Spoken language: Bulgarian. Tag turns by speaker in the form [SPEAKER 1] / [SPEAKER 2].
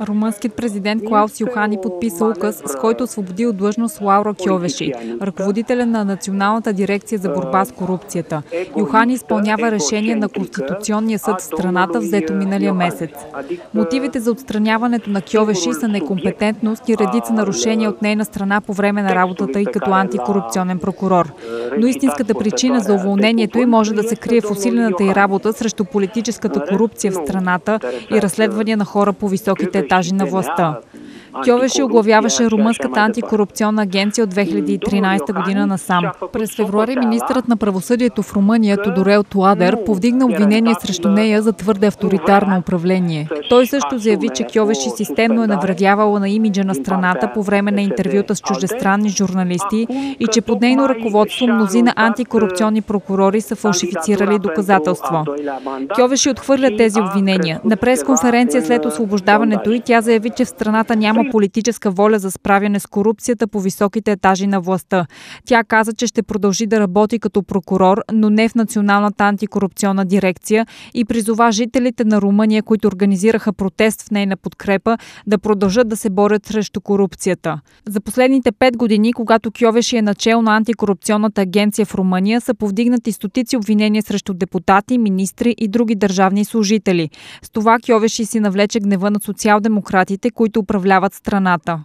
[SPEAKER 1] Румънският президент Клаус Йохани подписа указ, с който освободи от длъжност Лаура Кьовеши, ръководителя на Националната дирекция за борба с корупцията. Йохани изпълнява решение на Конституционния съд в страната, взето миналия месец. Мотивите за отстраняването на Кьовеши са некомпетентност и редица нарушения от нейна страна по време на работата и като антикорупционен прокурор. Но истинската причина за уволнението й може да се крие в усилената й работа срещу политическата корупция в страната и разследвания на хора по високите етажи на властта. Кьовеши оглавяваше Румънската антикорупционна агенция от 2013 година насам. През февруари министърът на правосъдието в Румъния Тодорел Туадер повдигна обвинение срещу нея за твърде авторитарно управление. Той също заяви, че Кьовеши системно е навредявала на имиджа на страната по време на интервюта с чуждестранни журналисти и че под нейно ръководство мнозина антикорупционни прокурори са фалшифицирали доказателство. Кьовеши отхвърля тези обвинения. На пресконференция след освобождаването и тя заяви, че в страната няма политическа воля за справяне с корупцията по високите етажи на властта. Тя каза, че ще продължи да работи като прокурор, но не в Националната антикорупционна дирекция и призова жителите на Румъния, които организираха протест в нейна подкрепа, да продължат да се борят срещу корупцията. За последните пет години, когато Кьовеши е начал на антикорупционната агенция в Румъния, са повдигнати стотици обвинения срещу депутати, министри и други държавни служители. С това Кьовеши си навлече гнева на социал-демократите, които управляват страната.